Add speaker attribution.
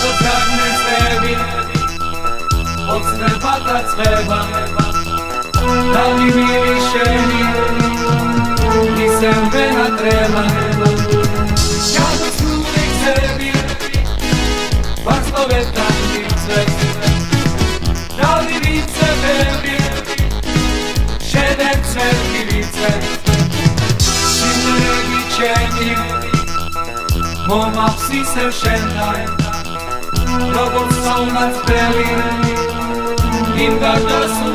Speaker 1: გაგოცარ მიწები ოცნება დაწყება დაგიმილი შენი ისევ მენატრება შაგაცრული გზები ვარსკვლავედ დაგიმწვევს დავივიწებები შედევს ერთი ვიწე სიმრეგი ჩემი მომახსისევ შენთან almas brillen in the dust.